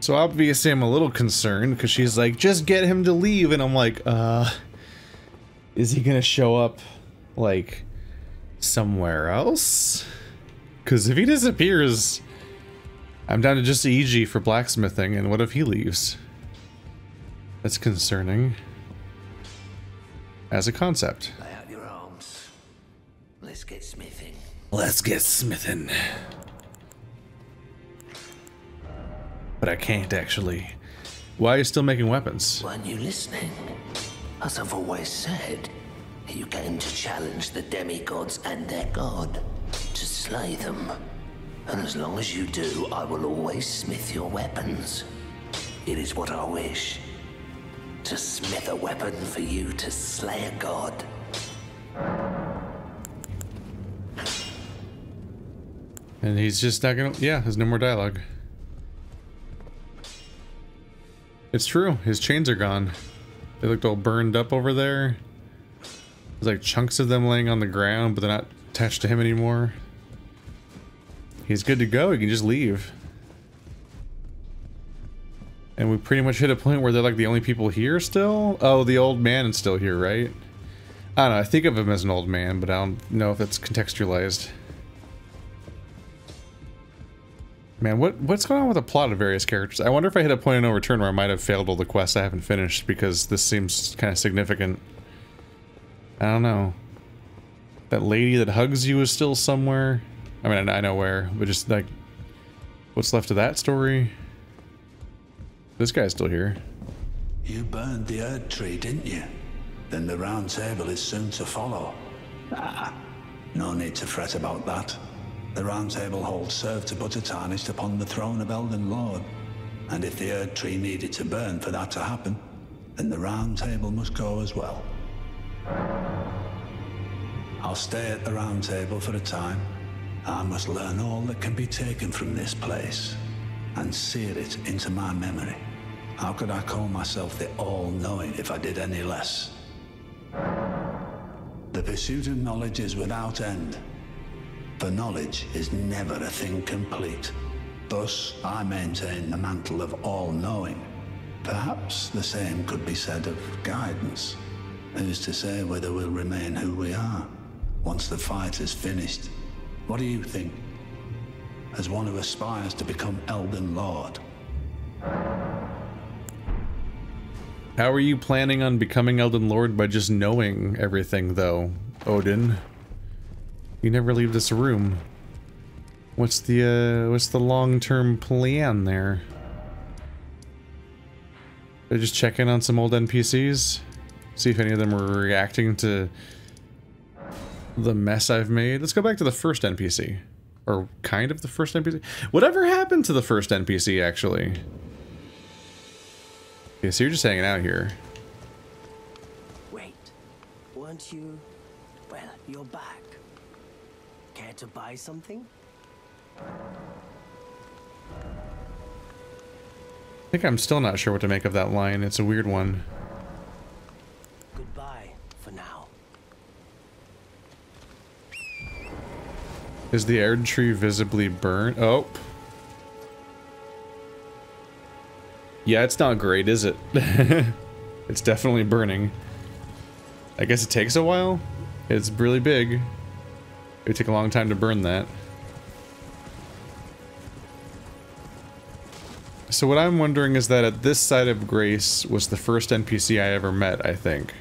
So obviously I'm a little concerned because she's like, just get him to leave. And I'm like, uh, is he gonna show up like somewhere else? Because if he disappears, I'm down to just Iji for blacksmithing. And what if he leaves? That's concerning. As a concept. Lay out your arms. Let's get smithing. Let's get smithing. But I can't actually. Why are you still making weapons? Weren't you listening? As I've always said, you came to challenge the demigods and their god, to slay them. And as long as you do, I will always smith your weapons. It is what I wish. To smith a weapon for you to slay a god. And he's just not gonna. Yeah, there's no more dialogue. It's true. His chains are gone. They looked all burned up over there. There's like chunks of them laying on the ground, but they're not attached to him anymore. He's good to go. He can just leave. And we pretty much hit a point where they're like the only people here still? Oh, the old man is still here, right? I don't know. I think of him as an old man, but I don't know if that's contextualized. Man, what what's going on with the plot of various characters? I wonder if I hit a point of no return where I might have failed all the quests I haven't finished because this seems kind of significant. I don't know. That lady that hugs you is still somewhere. I mean, I know where, but just like, what's left of that story? This guy's still here. You burned the Erd tree, didn't you? Then the round table is soon to follow. Ah, no need to fret about that. The Round Table hold served to put a tarnish upon the throne of Elden Lord. And if the Erd Tree needed to burn for that to happen, then the Round Table must go as well. I'll stay at the Round Table for a time. I must learn all that can be taken from this place and sear it into my memory. How could I call myself the All-Knowing if I did any less? The pursuit of knowledge is without end, for knowledge is never a thing complete. Thus, I maintain the mantle of all-knowing. Perhaps the same could be said of guidance. Who's to say whether we'll remain who we are once the fight is finished? What do you think? As one who aspires to become Elden Lord. How are you planning on becoming Elden Lord by just knowing everything, though, Odin? You never leave this room. What's the, uh, what's the long-term plan there? I just check in on some old NPCs? See if any of them are reacting to the mess I've made. Let's go back to the first NPC. Or kind of the first NPC. Whatever happened to the first NPC, actually? Yeah, so you're just hanging out here. Wait, weren't you? Well, you're back. To buy something? I think I'm still not sure what to make of that line. It's a weird one. Goodbye for now. Is the Erd tree visibly burnt? Oh. Yeah, it's not great, is it? it's definitely burning. I guess it takes a while. It's really big. Would take a long time to burn that. So what I'm wondering is that at this site of Grace was the first NPC I ever met, I think.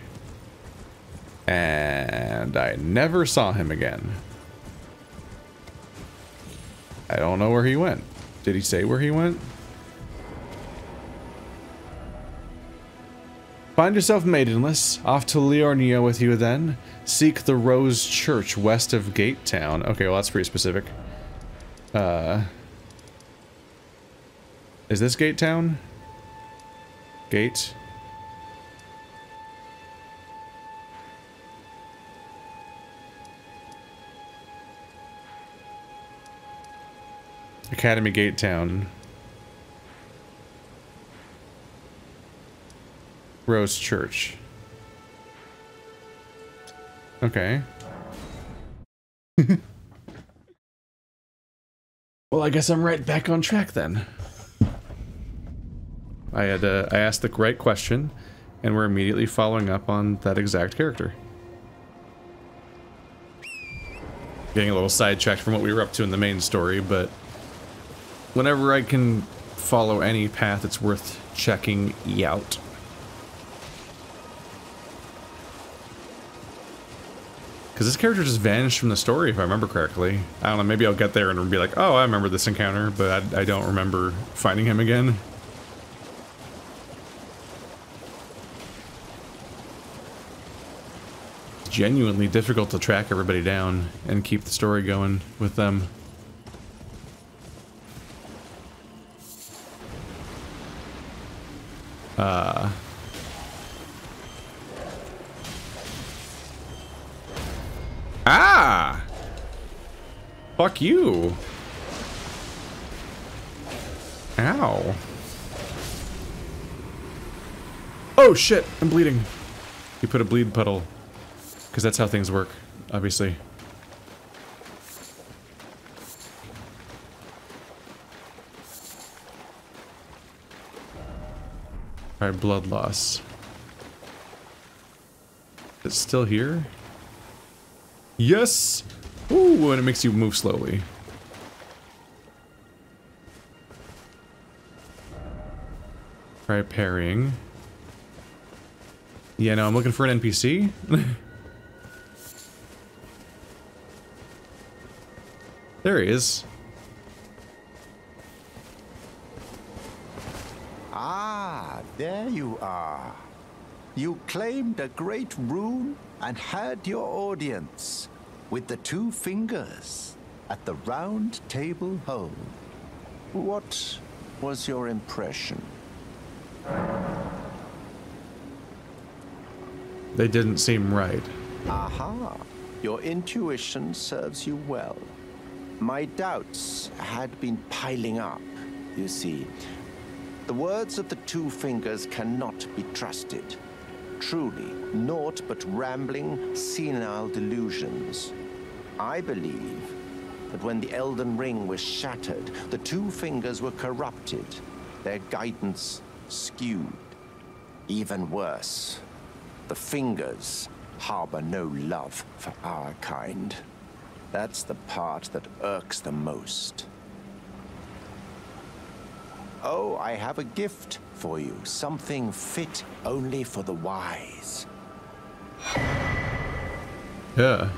And I never saw him again. I don't know where he went. Did he say where he went? Find yourself maidenless. Off to Liurnia with you then. Seek the Rose Church west of Gate Town. Okay, well that's pretty specific. Uh... Is this Gate Town? Gate? Academy Gate Town. Rose Church. Okay. well, I guess I'm right back on track then. I had uh, I asked the right question, and we're immediately following up on that exact character. Getting a little sidetracked from what we were up to in the main story, but whenever I can follow any path, it's worth checking out. Because this character just vanished from the story, if I remember correctly. I don't know, maybe I'll get there and be like, oh, I remember this encounter, but I, I don't remember finding him again. genuinely difficult to track everybody down and keep the story going with them. Uh... Fuck you. Ow. Oh shit, I'm bleeding. You put a bleed puddle. Because that's how things work, obviously. Alright, blood loss. It's still here? Yes! Ooh, and it makes you move slowly. Try parrying. Yeah, no, I'm looking for an NPC. there he is. Ah, there you are. You claimed a great rune and had your audience with the two fingers at the round table home. What was your impression? They didn't seem right. Aha, your intuition serves you well. My doubts had been piling up, you see. The words of the two fingers cannot be trusted. Truly, naught but rambling, senile delusions. I believe that when the Elden Ring was shattered, the two fingers were corrupted, their guidance skewed. Even worse, the fingers harbor no love for our kind. That's the part that irks the most. Oh, I have a gift for you. Something fit only for the wise. Yeah.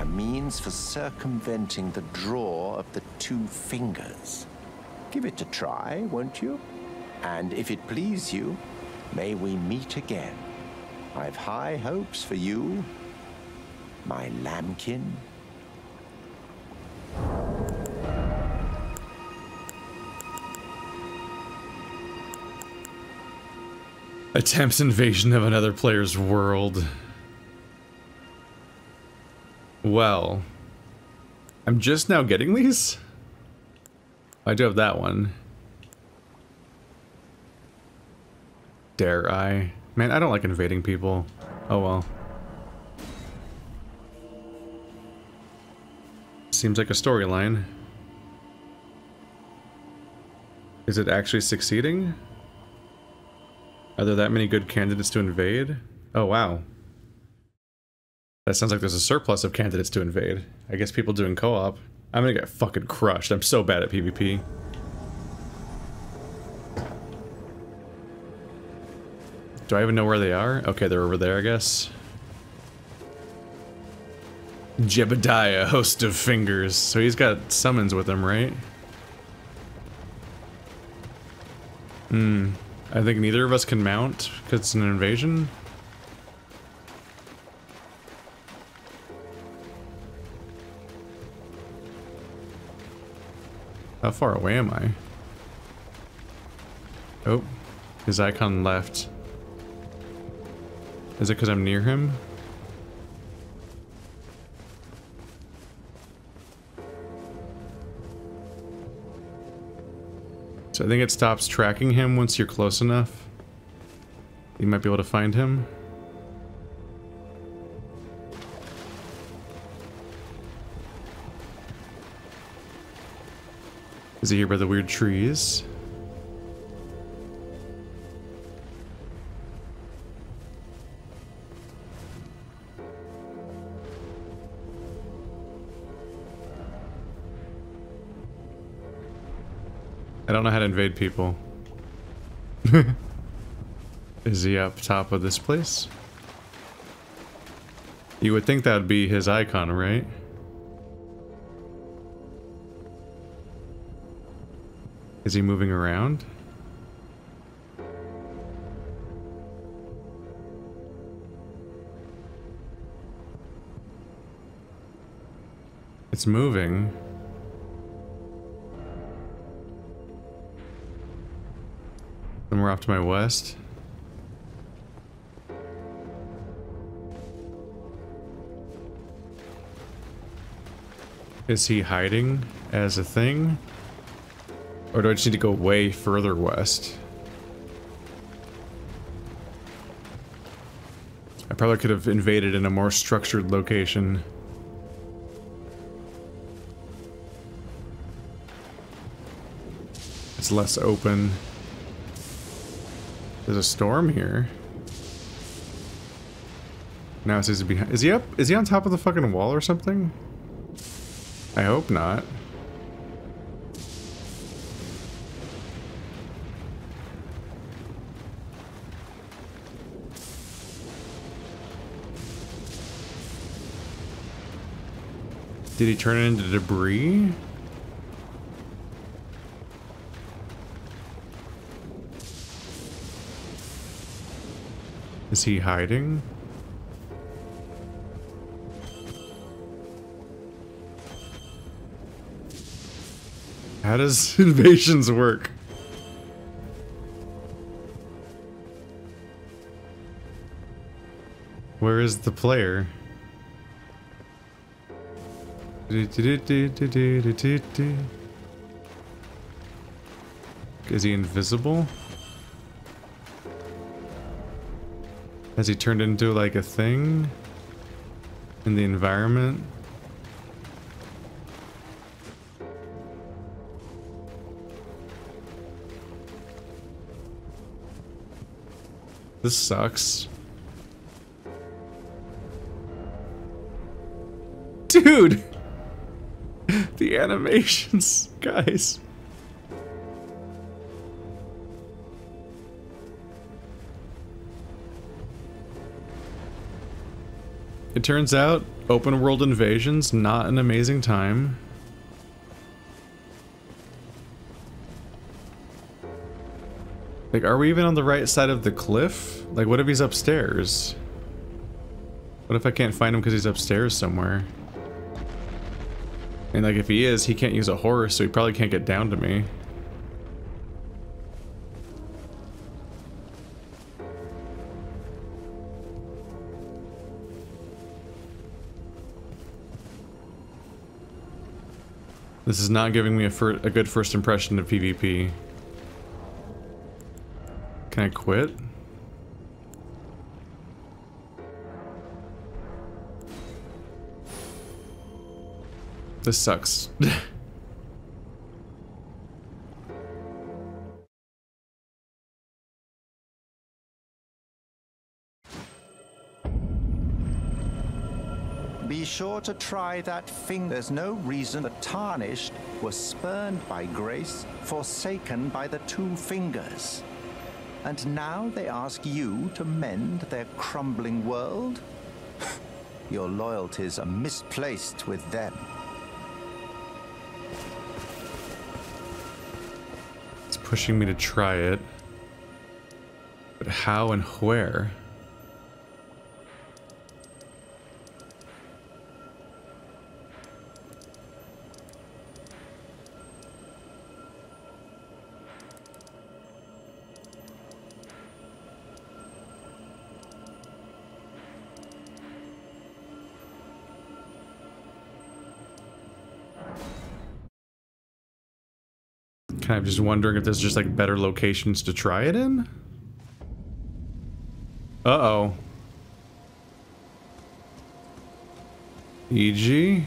A means for circumventing the draw of the two fingers. Give it a try, won't you? And if it please you, may we meet again. I've high hopes for you, my lambkin. Attempts invasion of another player's world. Well, I'm just now getting these? I do have that one. Dare I? Man, I don't like invading people. Oh well. Seems like a storyline. Is it actually succeeding? Are there that many good candidates to invade? Oh, wow. That sounds like there's a surplus of candidates to invade. I guess people doing co-op. I'm gonna get fucking crushed. I'm so bad at PvP. Do I even know where they are? Okay, they're over there, I guess. Jebediah, host of fingers. So he's got summons with him, right? Hmm. I think neither of us can mount because it's an invasion. How far away am I? Oh, his icon left. Is it because I'm near him? So I think it stops tracking him once you're close enough. You might be able to find him. Is he here by the weird trees? Invade people. Is he up top of this place? You would think that would be his icon, right? Is he moving around? It's moving. Somewhere off to my west. Is he hiding as a thing? Or do I just need to go way further west? I probably could have invaded in a more structured location. It's less open. There's a storm here. Now it says behind. Is he up? Is he on top of the fucking wall or something? I hope not. Did he turn it into debris? Is he hiding? How does invasions work? Where is the player? Is he invisible? Has he turned into like a thing in the environment? This sucks. Dude! the animations, guys. Turns out, open world invasions, not an amazing time. Like, are we even on the right side of the cliff? Like, what if he's upstairs? What if I can't find him because he's upstairs somewhere? And like, if he is, he can't use a horse, so he probably can't get down to me. This is not giving me a, a good first impression of PvP. Can I quit? This sucks. sure to try that thing. There's no reason the tarnished were spurned by grace, forsaken by the two fingers. And now they ask you to mend their crumbling world? Your loyalties are misplaced with them. It's pushing me to try it. But how and where? Just wondering if there's just like better locations to try it in? Uh-oh. Iji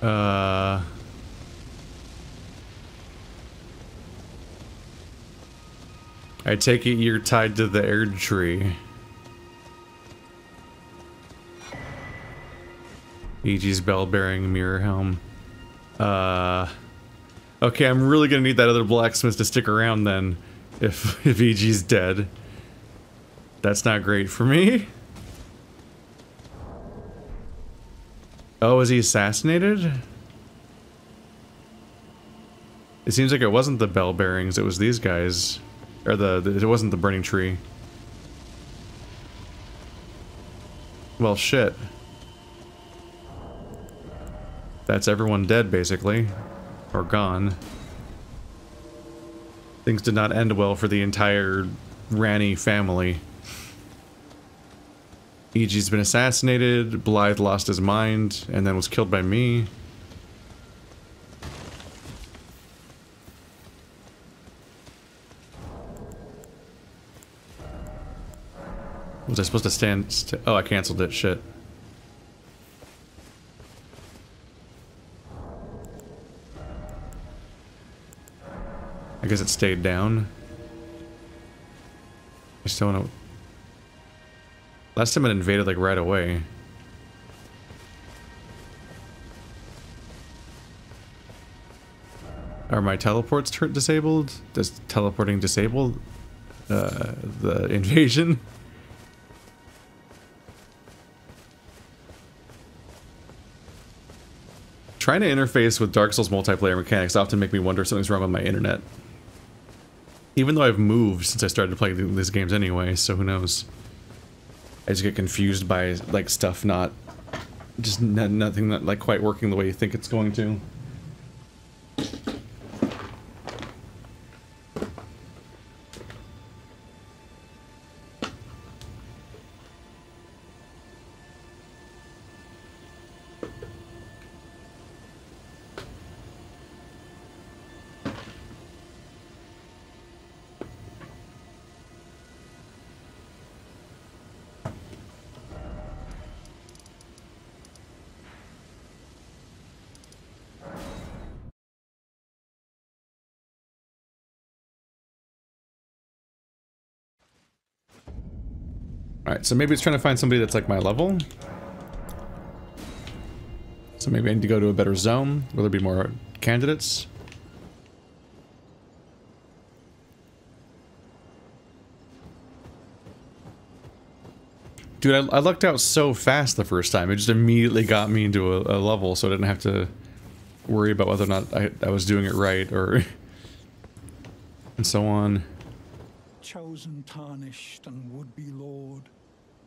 Uh... I take it you're tied to the Erdtree. Iji's bell-bearing mirror helm. Uh, okay, I'm really gonna need that other blacksmith to stick around then, if if Iji's dead. That's not great for me. Oh, is he assassinated? It seems like it wasn't the bell bearings, it was these guys. Or the, the it wasn't the burning tree. Well, shit. That's everyone dead, basically. Or gone. Things did not end well for the entire Ranni family. Iji's been assassinated, Blaidd lost his mind, and then was killed by me. Was I supposed to stand? St oh, I canceled it. Shit. I guess it stayed down. I still want to... Last time it invaded like right away. Are my teleports disabled? Does teleporting disable uh, the invasion? Trying to interface with Dark Souls multiplayer mechanics often make me wonder if something's wrong with my internet. Even though I've moved since I started playing these games anyway, so who knows. I just get confused by like stuff not just nothing not like quite working the way you think it's going to. So maybe it's trying to find somebody that's like my level. So maybe I need to go to a better zone where there'll be more candidates. Dude, I, I, lucked out so fast the first time. It just immediately got me into a, a level, so I didn't have to worry about whether or not I, I was doing it right or... and so on. Chosen, tarnished, and would-be lord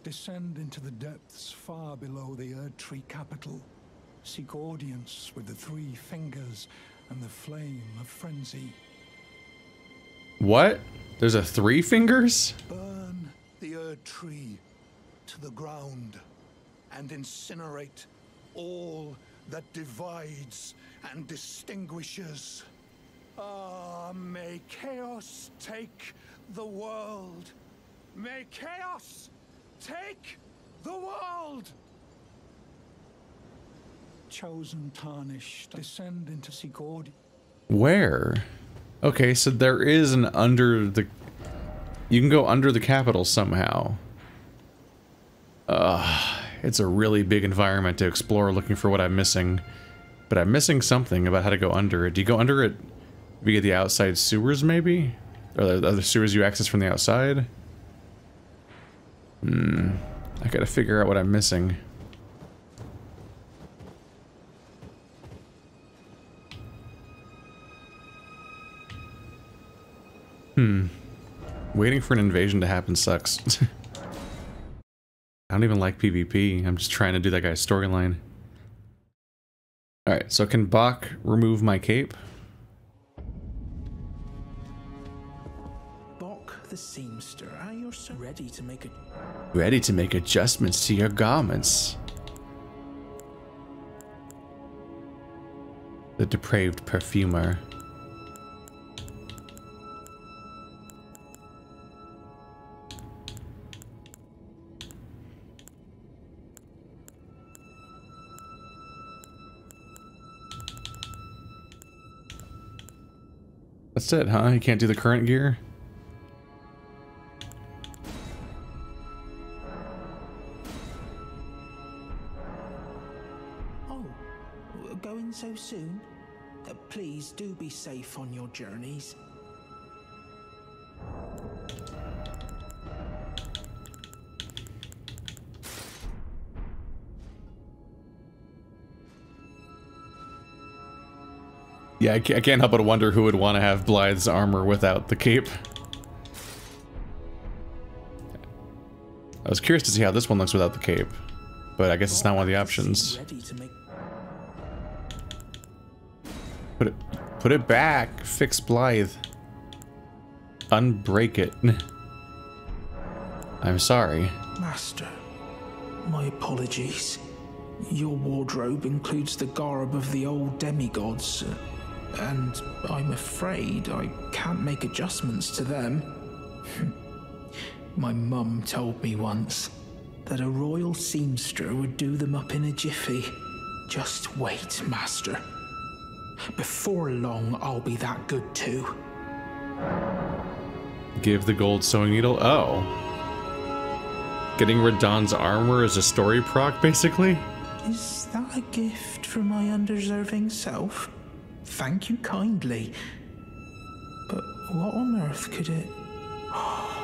Descend into the depths far below the Erdtree capital. Seek audience with the three fingers and the flame of frenzy. What? There's a three fingers? Burn the Erdtree to the ground and incinerate all that divides and distinguishes. Ah, may chaos take the world. May chaos Take the world! Chosen, tarnished, descend into Sigurd. Where? Okay, so there is an under the... You can go under the capital somehow. Ugh, it's a really big environment to explore looking for what I'm missing. But I'm missing something about how to go under it. Do you go under it via the outside sewers, maybe? Or the other sewers you access from the outside? Hmm. I gotta figure out what I'm missing. Hmm. Waiting for an invasion to happen sucks. I don't even like PvP. I'm just trying to do that guy's storyline. Alright, so can Boc remove my cape? Boc the seamster, are you so ready to make a ready to make adjustments to your garments. The depraved perfumer. That's it, huh? You can't do the current gear? On your journeys. Yeah, I can't help but wonder who would want to have Blaidd's armor without the cape. I was curious to see how this one looks without the cape, but I guess it's not one of the options. Put it, put it back. Fix Blaidd. Unbreak it. I'm sorry. Master, my apologies. Your wardrobe includes the garb of the old demigods, and I'm afraid I can't make adjustments to them. My mum told me once that a royal seamster would do them up in a jiffy. Just wait, Master. Before long, I'll be that good too. Give the gold sewing needle? Oh. Getting Radahn's armor is a story proc, basically? Is that a gift from my undeserving self? Thank you kindly. But what on earth could it...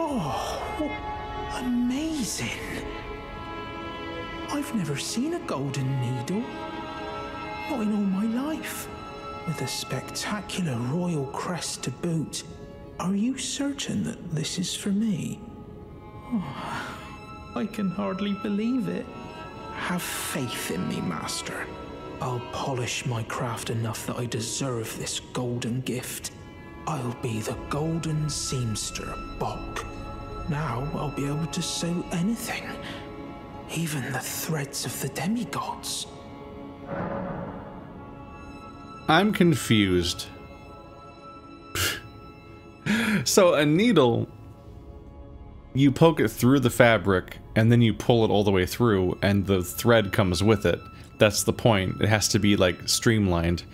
Oh, amazing. I've never seen a golden needle. Not in all my life. With a spectacular royal crest to boot. Are you certain that this is for me? Oh, I can hardly believe it. Have faith in me, Master. I'll polish my craft enough that I deserve this golden gift. I'll be the golden seamster, Boc. Now I'll be able to sew anything, even the threads of the demigods. I'm confused. so a needle, you poke it through the fabric, and then you pull it all the way through, and the thread comes with it. That's the point. It has to be like streamlined.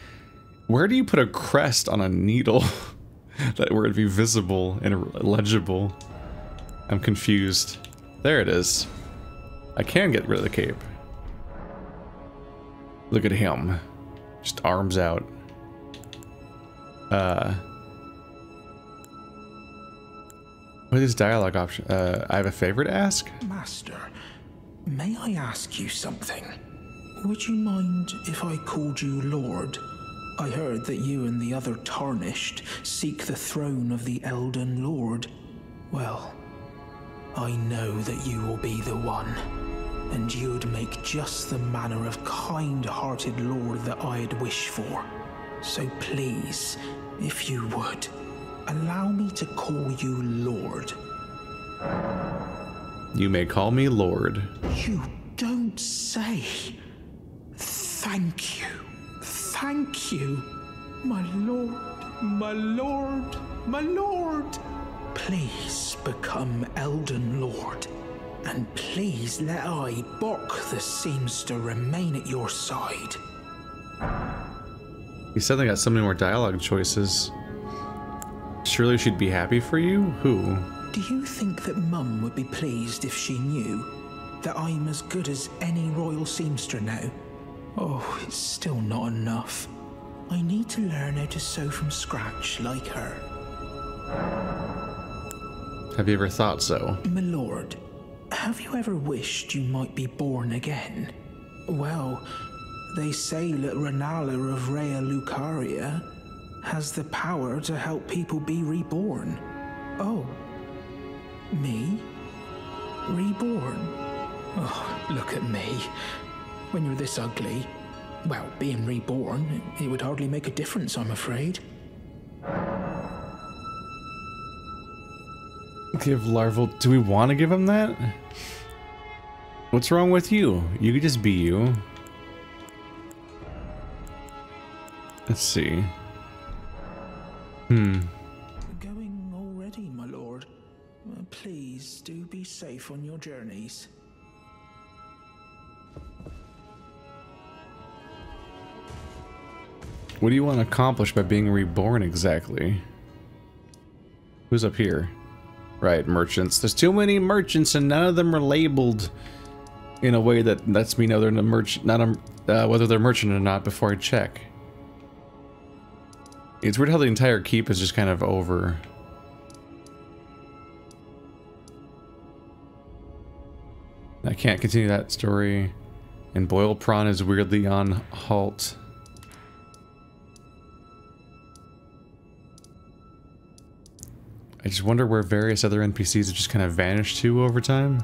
Where do you put a crest on a needle that where it'd be visible and legible? I'm confused. There it is. I can get rid of the cape. Look at him. Just arms out. Uh. What is dialogue option? Uh, I have a favor to ask? Master, may I ask you something? Would you mind if I called you Lord? I heard that you and the other Tarnished seek the throne of the Elden Lord. Well, I know that you will be the one, and you'd make just the manner of kind-hearted lord that I'd wish for. So please, if you would, allow me to call you Lord. You may call me Lord. You don't say. Thank you. Thank you. My lord, my lord, my lord. Please become Elden Lord. And please let I, Boc the Seamster, remain at your side. You said they got so many more dialogue choices. Surely she'd be happy for you? Who? Do you think that Mum would be pleased if she knew that I'm as good as any royal seamster now? Oh, it's still not enough. I need to learn how to sew from scratch like her. Have you ever thought so? My lord, have you ever wished you might be born again? Well, they say that Rennala of Raya Lucaria has the power to help people be reborn. Oh, me? Reborn? Oh, look at me. When you're this ugly, well, being reborn, it would hardly make a difference, I'm afraid. Give larval. Do we want to give him that? What's wrong with you? You could just be you. Let's see. Hmm. Going already, my lord. Uh, please do be safe on your journeys. What do you want to accomplish by being reborn exactly? Who's up here? Right, merchants. There's too many merchants and none of them are labeled in a way that lets me know they're a merchant, not a, uh, whether they're merchant or not before I check. It's weird how the entire keep is just kind of over. I can't continue that story. And Boiled Prawn is weirdly on halt. I just wonder where various other NPCs have just kind of vanished to over time.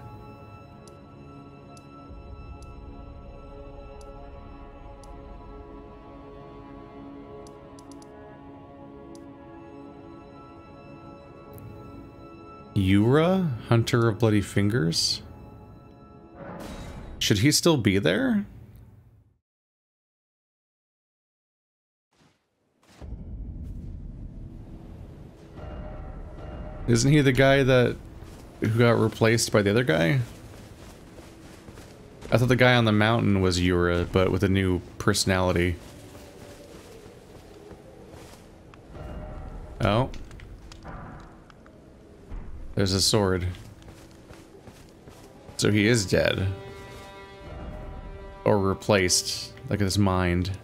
Yura, Hunter of Bloody Fingers? Should he still be there? Isn't he the guy that who got replaced by the other guy? I thought the guy on the mountain was Yura, but with a new personality. Oh. There's a sword. So he is dead. Or replaced, like his mind.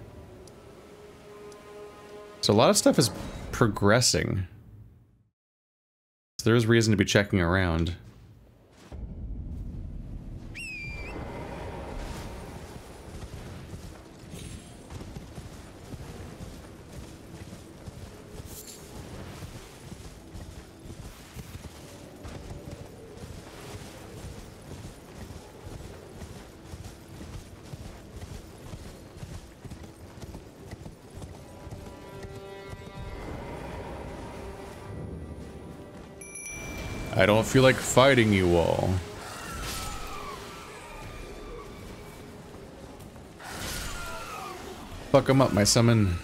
So a lot of stuff is progressing. There is reason to be checking around. I don't feel like fighting you all. Fuck him up, my summon.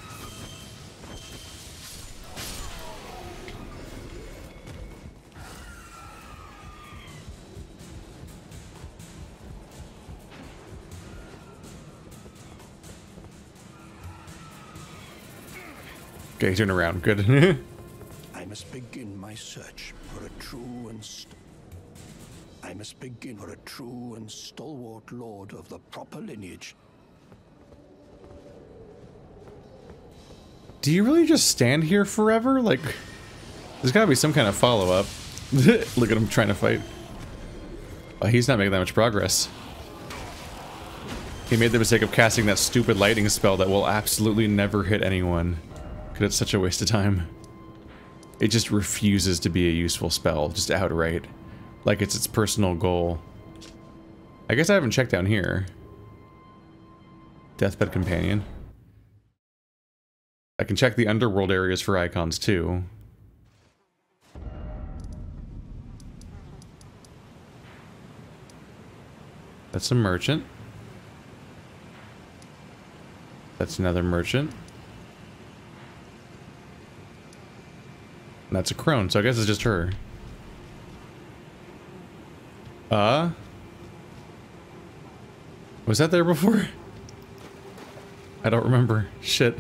Okay, turn around. Good. I must begin my search for a true and st- I must begin for a true and stalwart lord of the proper lineage. Do you really just stand here forever? Like, there's gotta be some kind of follow-up. Look at him trying to fight. Oh, he's not making that much progress. He made the mistake of casting that stupid lightning spell that will absolutely never hit anyone. Because it's such a waste of time. It just refuses to be a useful spell, just outright. Like it's its personal goal. I guess I haven't checked down here. Deathbed Companion. I can check the underworld areas for icons too. That's a merchant. That's another merchant. That's a crone, so I guess it's just her. Uh? Was that there before? I don't remember. Shit.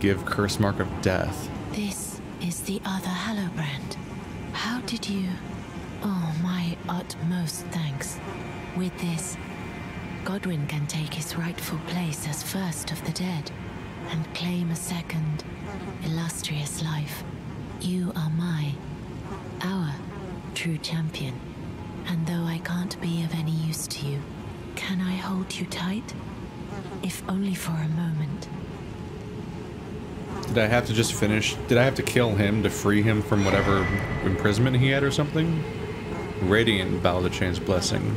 Give curse mark of death. The other Hallowbrand. How did you... Oh, my utmost thanks. With this, Godwyn can take his rightful place as first of the dead and claim a second, illustrious life. You are my, our true champion. And though I can't be of any use to you, can I hold you tight? If only for a moment. Did I have to just finish? Did I have to kill him to free him from whatever imprisonment he had or something? Radiant Baldachin's blessing.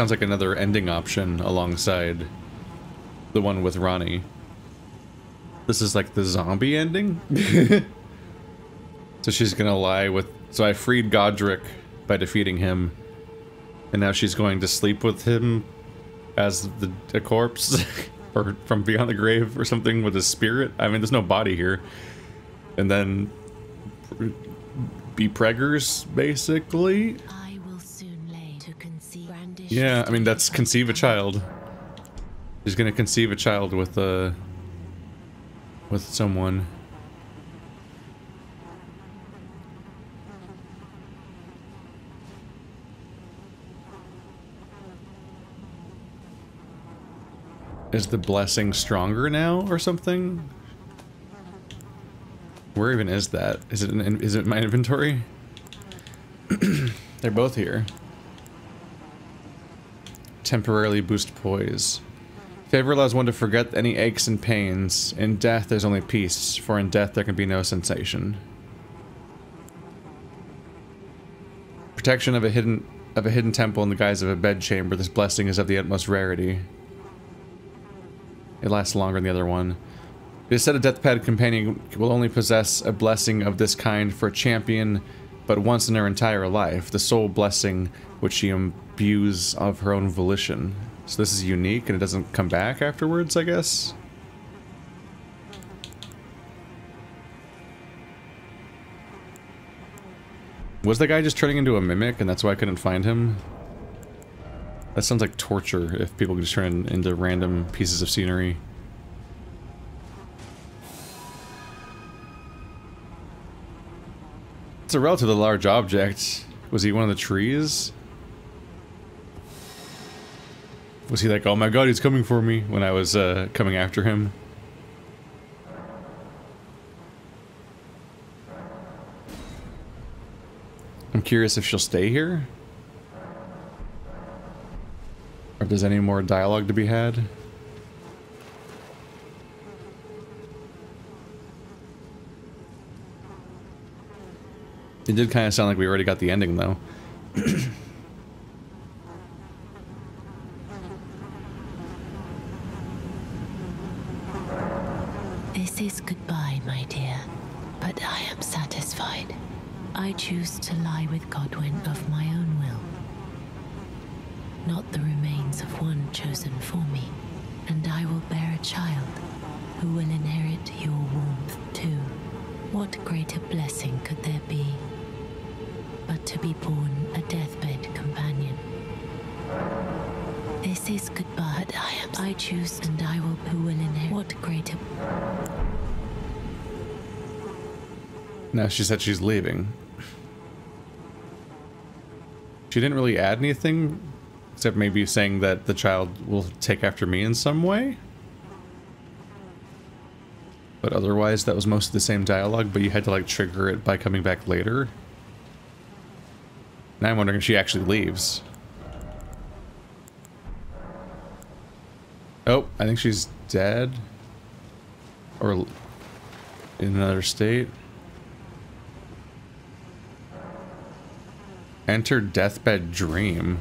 Sounds like another ending option alongside the one with Ranni. This is like the zombie ending? so she's gonna lie with... So I freed Godric by defeating him. And now she's going to sleep with him as the, a corpse? or from beyond the grave or something with his spirit? I mean, there's no body here. And then... Be preggers, basically? Yeah, I mean, that's conceive a child. She's gonna conceive a child with, uh... With someone. Is the blessing stronger now or something? Where even is that? Is it in, is it in my inventory? They're both here. Temporarily boost poise. Favor allows one to forget any aches and pains. In death, there's only peace, for in death there can be no sensation. Protection of a hidden of a hidden temple in the guise of a bedchamber. This blessing is of the utmost rarity. It lasts longer than the other one. It is said a deathbed companion will only possess a blessing of this kind for a champion, but once in her entire life, the sole blessing which she imbues of her own volition. So this is unique and it doesn't come back afterwards, I guess? Was the guy just turning into a mimic and that's why I couldn't find him? That sounds like torture if people just turn into random pieces of scenery. It's a relatively large object. Was he one of the trees? Was he like, oh my god, he's coming for me when I was uh, coming after him? I'm curious if she'll stay here? Or if there's any more dialogue to be had? It did kind of sound like we already got the ending, though. This is goodbye, my dear, but I am satisfied. I choose to lie with Godwyn of my own will, not the remains of one chosen for me, and I will bear a child who will inherit your warmth too. What greater blessing could there be but to be born a deathbed companion? This is goodbye, but I am. I choose, and I will. Who will inherit? What greater? No, she said she's leaving. She didn't really add anything, except maybe saying that the child will take after me in some way. But otherwise, that was most of the same dialogue, but you had to like trigger it by coming back later. Now I'm wondering if she actually leaves. Oh, I think she's dead. Or in another state. Enter deathbed dream.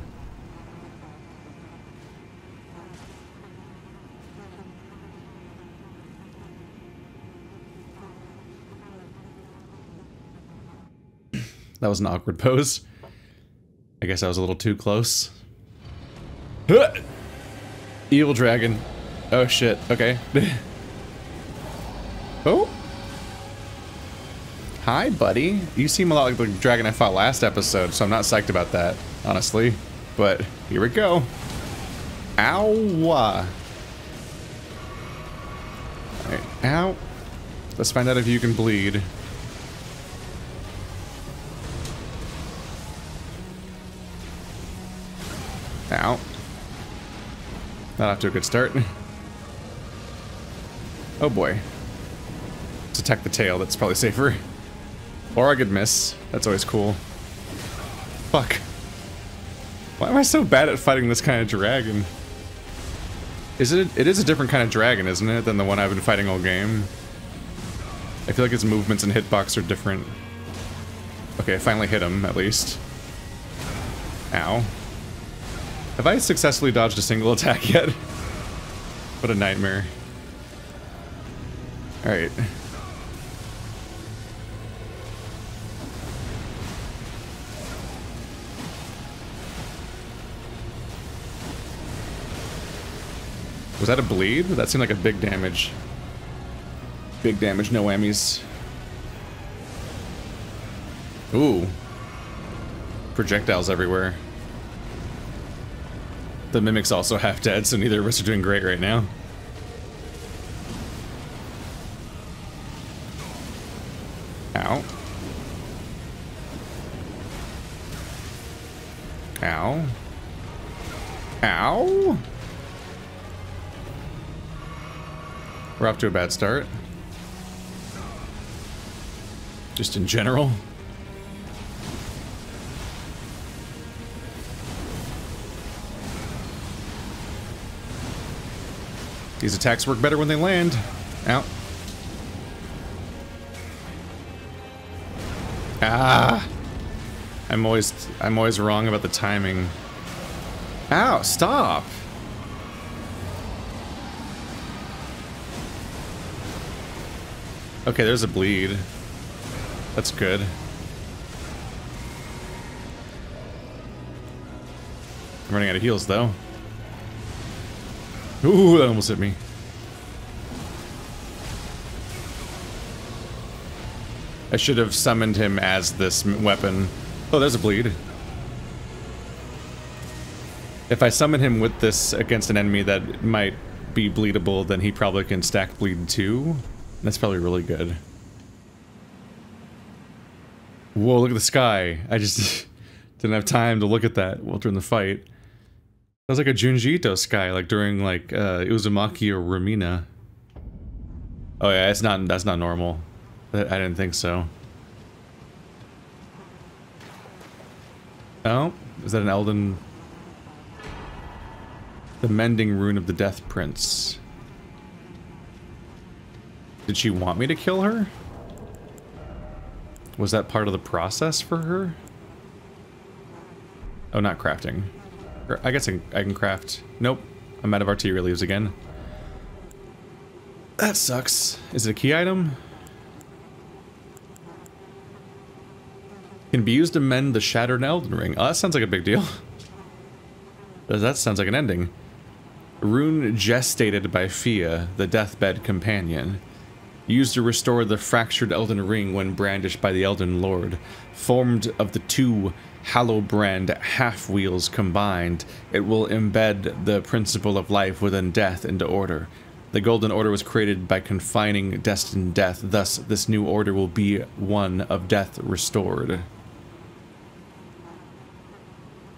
That was an awkward pose. I guess I was a little too close. Huh! Evil dragon. Oh shit, okay. oh? Hi, buddy. You seem a lot like the dragon I fought last episode, so I'm not psyched about that, honestly. But here we go. Ow! Alright, ow. Let's find out if you can bleed. Ow. Not off to a good start. Oh boy. Let's attack the tail, that's probably safer. Or I could miss. That's always cool. Fuck. Why am I so bad at fighting this kind of dragon? Is it? It is a different kind of dragon, isn't it, than the one I've been fighting all game? I feel like its movements and hitbox are different. Okay, I finally hit him, at least. Ow. Have I successfully dodged a single attack yet? what a nightmare. Alright. Was that a bleed? That seemed like a big damage. Big damage, no whammies. Ooh. Projectiles everywhere. The Mimic's also half dead, so neither of us are doing great right now. Ow. Ow. Ow. We're off to a bad start. Just in general. These attacks work better when they land. Out. Ah. I'm always I'm always wrong about the timing. Ow, stop. Okay, there's a bleed. That's good. I'm running out of heals, though. Ooh, that almost hit me. I should have summoned him as this weapon. Oh, there's a bleed. If I summon him with this against an enemy that might be bleedable, then he probably can stack bleed too. That's probably really good. Whoa, look at the sky. I just didn't have time to look at that while during the fight. That was like a Junji Ito sky, like during like uh, Uzumaki or Remina. Oh yeah, it's not, that's not normal. I didn't think so. Oh, is that an Elden? The Mending Rune of the Death Prince. Did she want me to kill her? Was that part of the process for her? Oh, not crafting. Or I guess I can, I can craft. Nope. I'm out of arteria leaves again. That sucks. Is it a key item? Can be used to mend the shattered Elden Ring. Oh, that sounds like a big deal. That sounds like an ending. Rune gestated by Fia, the deathbed companion used to restore the fractured Elden Ring when brandished by the Elden Lord. Formed of the two Hallowbrand half-wheels combined, it will embed the principle of life within death into order. The Golden Order was created by confining destined death, thus this new order will be one of death restored.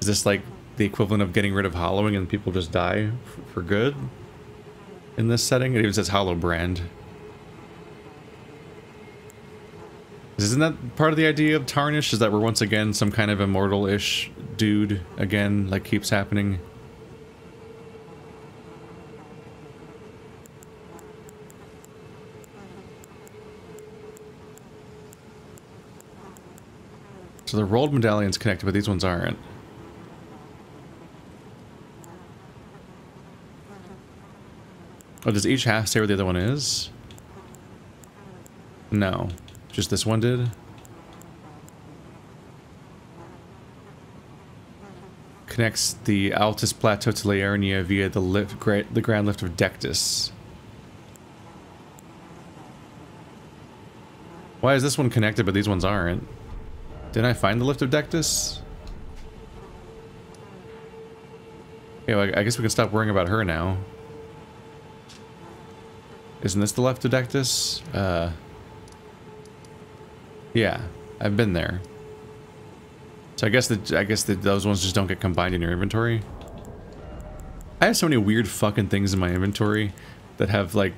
Is this like the equivalent of getting rid of hollowing and people just die for good? In this setting? It even says Hallowbrand. Isn't that part of the idea of Tarnish? Is that we're once again some kind of immortal-ish dude again, like keeps happening? So the Rold medallions connected, but these ones aren't. Oh, does each half say where the other one is? No. Just this one did? Connects the Altus Plateau to Liurnia via the lift, great the Grand Lift of Dectus. Why is this one connected but these ones aren't? Didn't I find the Lift of Dectus? Okay, well, I guess we can stop worrying about her now. Isn't this the Lift of Dectus? Uh... Yeah, I've been there. So I guess that I guess that those ones just don't get combined in your inventory. I have so many weird fucking things in my inventory that have like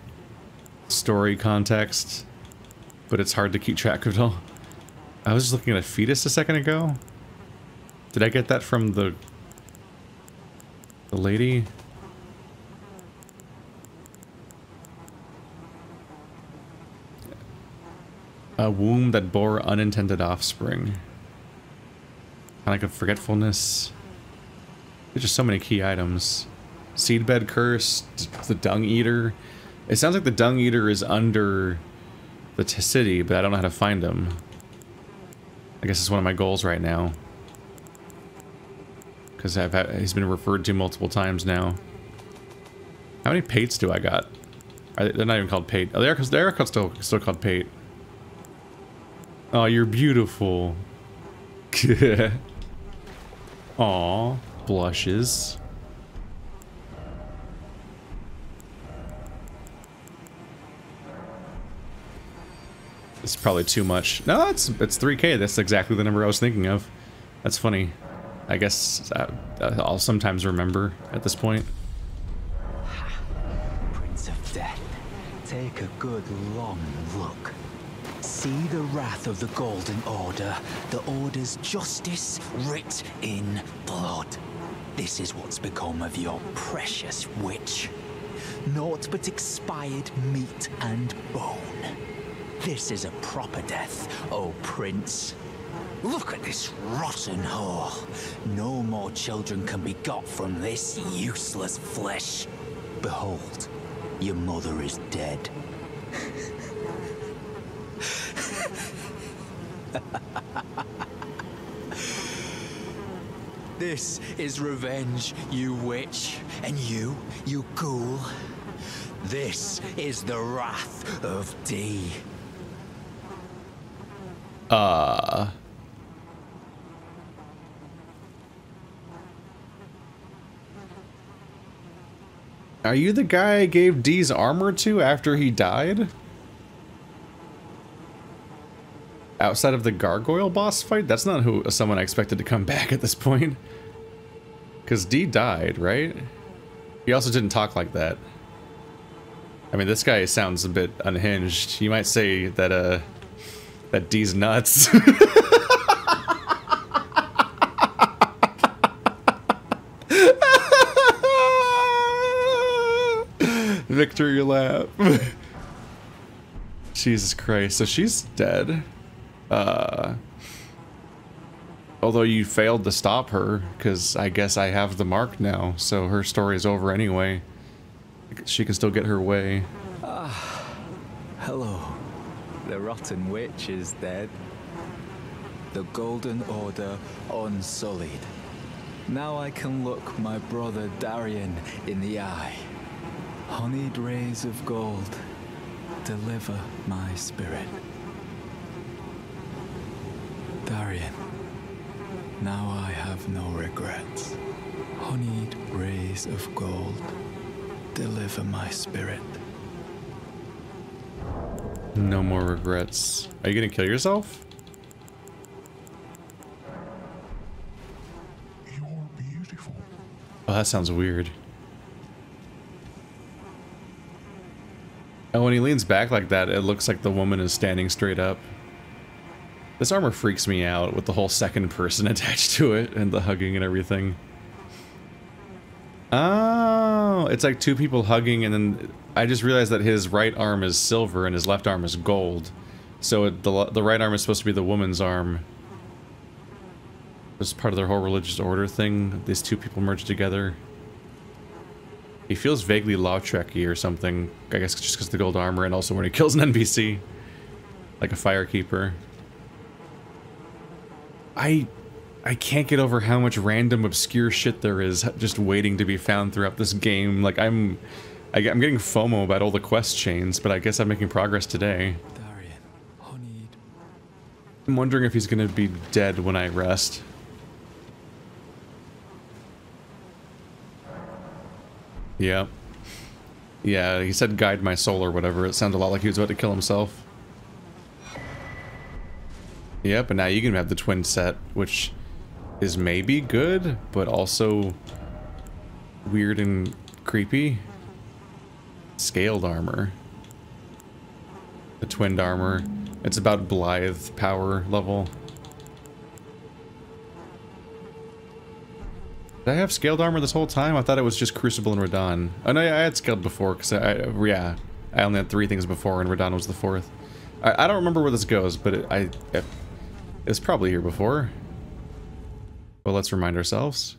story context, but it's hard to keep track of it all. I was just looking at a fetus a second ago. Did I get that from the the lady? A womb that bore unintended offspring. Kind of like a forgetfulness. There's just so many key items. Seedbed Curse, the Dung Eater. It sounds like the Dung Eater is under the city, but I don't know how to find him. I guess it's one of my goals right now. Because I've had, he's been referred to multiple times now. How many pates do I got? Are they, they're not even called pate. Oh, they are, they are still, still called pate. Oh, you're beautiful. Aw, blushes. It's probably too much. No, it's it's 3k. That's exactly the number I was thinking of. That's funny. I guess I, I'll sometimes remember at this point. Prince of Death, take a good long look. See the wrath of the Golden Order, the Order's justice writ in blood. This is what's become of your precious witch. Naught but expired meat and bone. This is a proper death, oh prince. Look at this rotten whore. No more children can be got from this useless flesh. Behold, your mother is dead. This is revenge, you witch. And you, you ghoul. This is the wrath of D. Uh. Are you the guy I gave D's armor to after he died? Outside of the gargoyle boss fight? That's not who someone I expected to come back at this point. Because D died, right? He also didn't talk like that. I mean, this guy sounds a bit unhinged. You might say that, uh, that D's nuts. Victory lap. Jesus Christ. So she's dead. Uh, although you failed to stop her, because I guess I have the mark now, so her story is over anyway. She can still get her way. Ah, hello. The rotten witch is dead. The Golden Order unsullied. Now I can look my brother Darian in the eye. Honeyed rays of gold, deliver my spirit. Darian, now I have no regrets. Honeyed rays of gold, deliver my spirit. No more regrets. Are you gonna kill yourself? You're beautiful. Oh, that sounds weird. And when he leans back like that, it looks like the woman is standing straight up. This armor freaks me out with the whole second person attached to it and the hugging and everything. Oh, it's like two people hugging and then I just realized that his right arm is silver and his left arm is gold. So it, the, the right arm is supposed to be the woman's arm. It's part of their whole religious order thing. These two people merged together. He feels vaguely Lautrec-y or something. I guess just because the gold armor and also when he kills an NPC. Like a firekeeper. I I can't get over how much random obscure shit there is just waiting to be found throughout this game. Like I'm I, am getting FOMO about all the quest chains, but I guess I'm making progress today. I'm wondering if he's gonna be dead when I rest. Yeah. Yeah, he said guide my soul or whatever. It sounded a lot like he was about to kill himself. Yep, and now you can have the twin set, which is maybe good, but also weird and creepy. Scaled armor. The twinned armor. It's about Blaidd power level. Did I have scaled armor this whole time? I thought it was just Crucible and Radahn. Oh no, yeah, I had scaled before, because I, yeah, I only had three things before and Radahn was the fourth. I, I don't remember where this goes, but it, I, it, it was probably here before. But let's remind ourselves.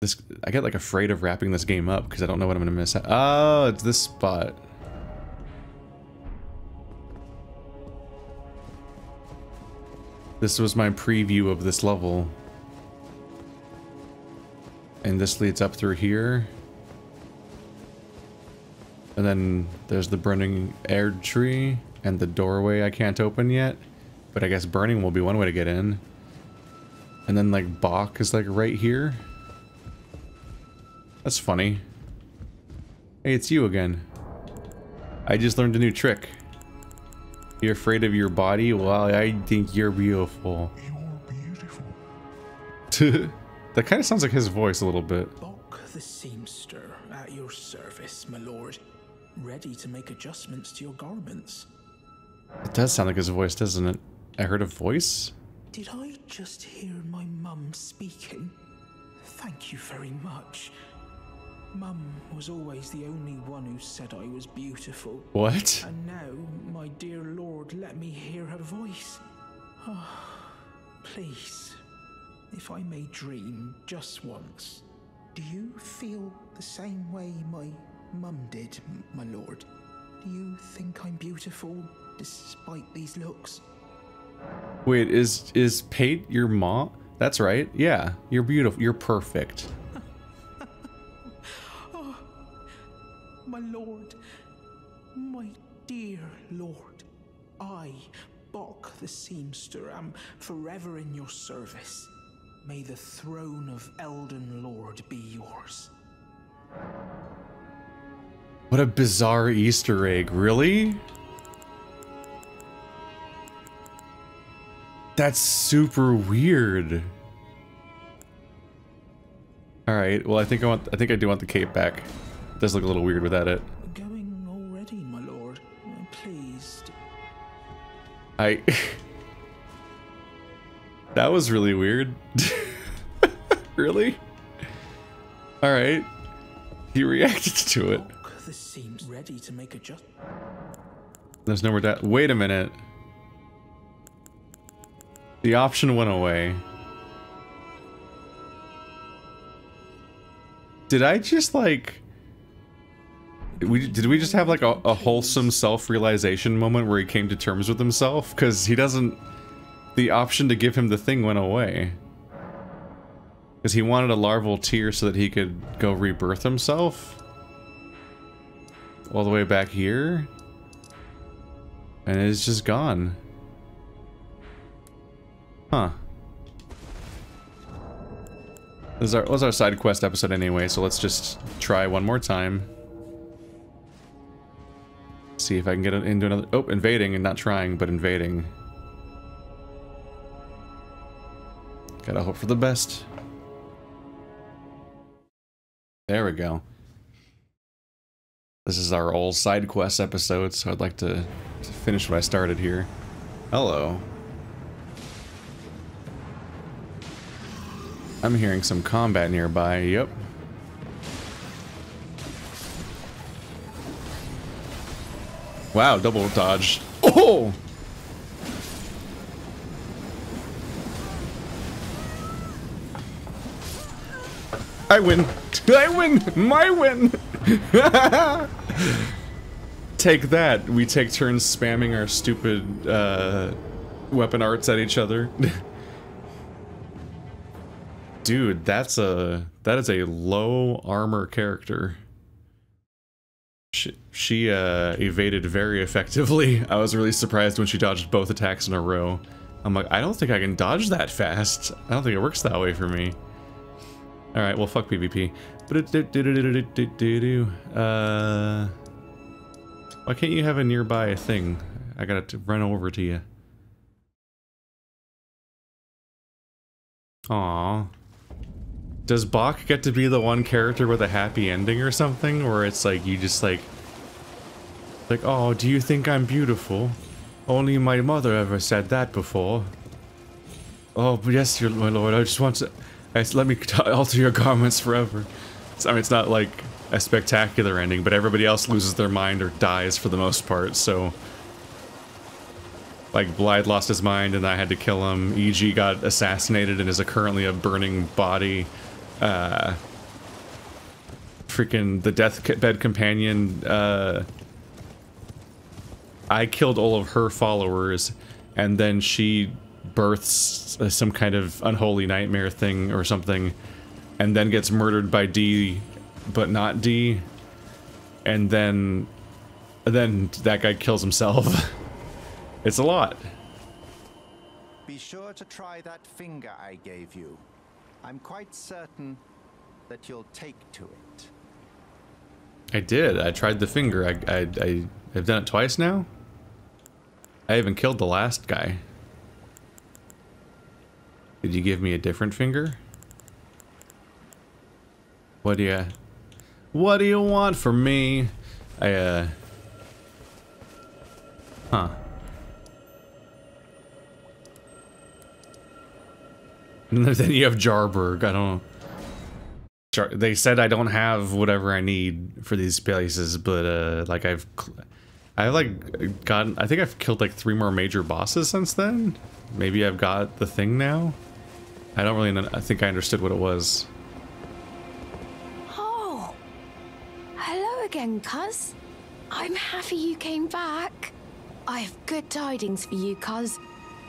This, I get like afraid of wrapping this game up because I don't know what I'm gonna miss. Oh, it's this spot. This was my preview of this level. And this leads up through here. And then there's the burning Erdtree and the doorway I can't open yet. But I guess burning will be one way to get in. And then like Boc is like right here. That's funny. Hey, it's you again. I just learned a new trick. You're afraid of your body? Well, I think you're beautiful. You're beautiful. that kind of sounds like his voice a little bit. Boc the seamster at your service, my lord. Ready to make adjustments to your garments. It does sound like his voice, doesn't it? I heard a voice? Did I just hear my mum speaking? Thank you very much. Mum was always the only one who said I was beautiful. What? And now, my dear lord, let me hear her voice. Oh, please, if I may dream just once, do you feel the same way my mum did, my lord? Do you think I'm beautiful despite these looks? Wait, is is Pate your mom? That's right. Yeah, you're beautiful. You're perfect. Oh, my lord, my dear lord, I, Boc the seamster, am forever in your service. May the throne of Elden Lord be yours. What a bizarre Easter egg. Really? That's super weird. All right. Well, I think I want. I think I do want the cape back. It does look a little weird without it. Going already, my lord. Uh, Please. d- I. that was really weird. really? All right. He reacted to it. The seams ready to make adjust. There's nowhere that. Wait a minute. The option went away. Did I just like? We did we just have like a, a wholesome self-realization moment where he came to terms with himself? Because he doesn't. The option to give him the thing went away. Because he wanted a larval tear so that he could go rebirth himself. All the way back here. And it's just gone. Huh. This is our, was our side quest episode anyway, so let's just try one more time. See if I can get into another... Oh, invading and not trying, but invading. Gotta hope for the best. There we go. This is our old side quest episode, so I'd like to, to finish what I started here. Hello. I'm hearing some combat nearby, yep. Wow, double dodge. Oh! I win. I win. My win. take that. We take turns spamming our stupid uh, weapon arts at each other. Dude, that's a that is a low armor character. She, she uh, evaded very effectively. I was really surprised when she dodged both attacks in a row. I'm like, I don't think I can dodge that fast. I don't think it works that way for me. All right, well, fuck PvP. Uh, why can't you have a nearby thing? I gotta run over to you. Aw. Does Boc get to be the one character with a happy ending or something? Where it's like, you just like... Like, oh, do you think I'm beautiful? Only my mother ever said that before. Oh, yes, your, my lord, I just want to... Let me alter your garments forever. I mean, it's not like a spectacular ending, but everybody else loses their mind or dies for the most part, so... Like, Blaidd lost his mind and I had to kill him. E.G. got assassinated and is a, currently a burning body. Uh, freaking the deathbed companion. Uh, I killed all of her followers, and then she births uh, some kind of unholy nightmare thing or something, and then gets murdered by D, but not D, and then then that guy kills himself. it's a lot. Be sure to try that finger I gave you. I'm quite certain that you'll take to it. I did. I tried the finger. I, I, I have done it twice now. I even killed the last guy. Did you give me a different finger? What do you... What do you want from me? I, uh... Huh. And then you have Jarburg. I don't know. They said I don't have whatever I need for these places, but uh, like I've, I've like gotten. I think I've killed like three more major bosses since then. Maybe I've got the thing now. I don't really. Know, I think I understood what it was. Oh, hello again, Cuz. I'm happy you came back. I have good tidings for you, Cuz.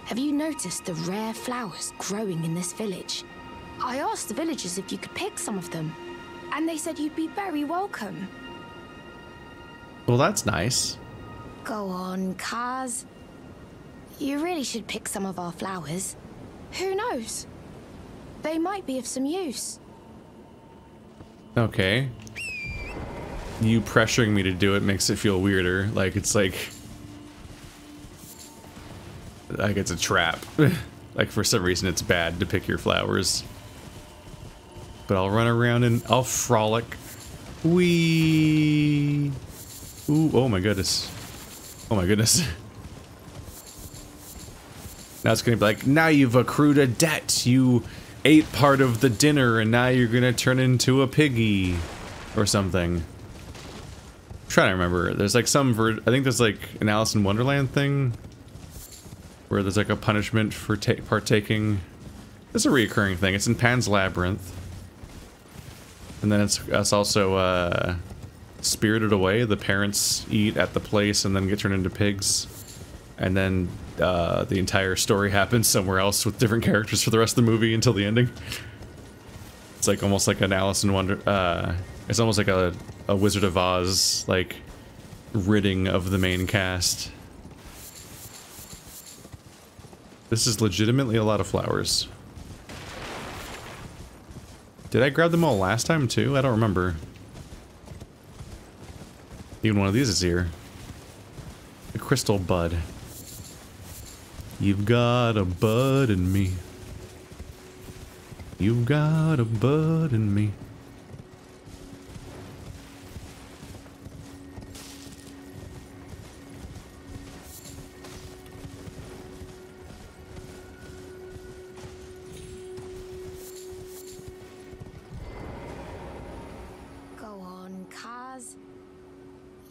Have you noticed the rare flowers growing in this village? I asked the villagers if you could pick some of them, and they said you'd be very welcome. Well, that's nice. Go on, Kaz. You really should pick some of our flowers. Who knows? They might be of some use. Okay. You pressuring me to do it makes it feel weirder. Like, it's like like it's a trap. like for some reason it's bad to pick your flowers. But I'll run around and I'll frolic. Wee. Ooh, oh my goodness. Oh my goodness. now it's gonna be like, now you've accrued a debt. You ate part of the dinner and now you're gonna turn into a piggy. Or something. I'm trying to remember. There's like some ver I think there's like an Alice in Wonderland thing where there's like a punishment for partaking. It's a reoccurring thing. It's in Pan's Labyrinth. And then it's, it's also uh, Spirited Away. The parents eat at the place and then get turned into pigs. And then uh, the entire story happens somewhere else with different characters for the rest of the movie until the ending. It's like almost like an Alice in Wonder... Uh, it's almost like a, a Wizard of Oz, like, ridding of the main cast. This is legitimately a lot of flowers. Did I grab them all last time too? I don't remember. Even one of these is here. A crystal bud. You've got a bud in me. You've got a bud in me. Go on, Cars.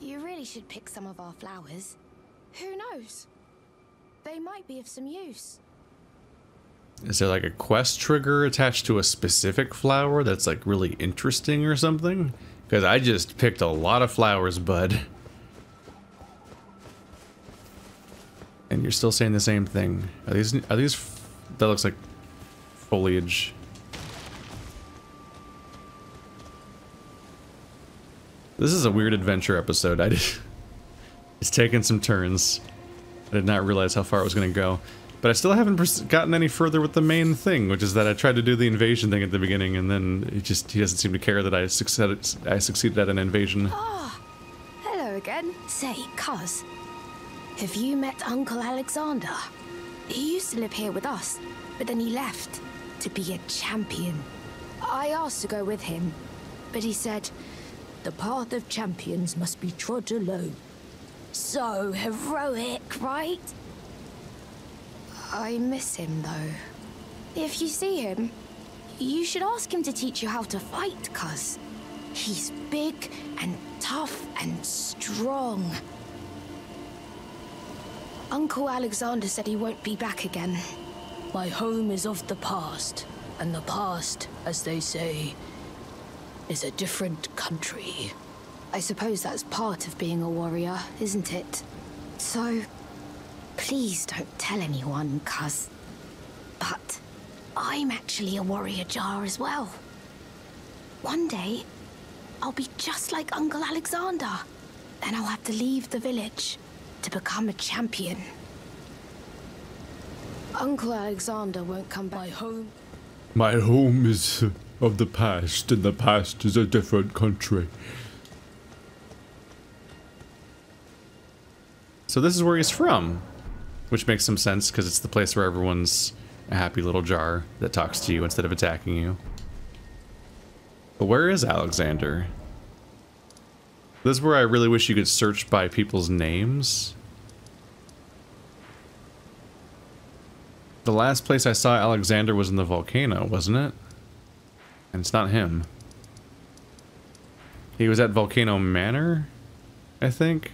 You really should pick some of our flowers. Who knows? They might be of some use. Is there like a quest trigger attached to a specific flower that's like really interesting or something? Because I just picked a lot of flowers, bud. And you're still saying the same thing. Are these, are these, that looks like foliage. This is a weird adventure episode. I did. It's taken some turns. I did not realize how far it was going to go. But I still haven't gotten any further with the main thing, which is that I tried to do the invasion thing at the beginning, and then he just he doesn't seem to care that I succeeded I succeeded at an invasion. Ah, oh, hello again. Say, cuz, have you met Uncle Alexander? He used to live here with us, but then he left to be a champion. I asked to go with him, but he said the path of champions must be trod alone. So heroic, right? I miss him, though. If you see him, you should ask him to teach you how to fight, cuz. He's big and tough and strong. Uncle Alexander said he won't be back again. My home is of the past, and the past, as they say, is a different country. I suppose that's part of being a warrior, isn't it? So, please don't tell anyone, cuz. But I'm actually a warrior jar as well. One day, I'll be just like Uncle Alexander. Then I'll have to leave the village to become a champion. Uncle Alexander won't come back home. My home is of the past, and the past is a different country. So this is where he's from, which makes some sense because it's the place where everyone's a happy little jar that talks to you instead of attacking you. But where is Alexander? This is where I really wish you could search by people's names. The last place I saw Alexander was in the volcano, wasn't it? And it's not him. He was at Volcano Manor, I think.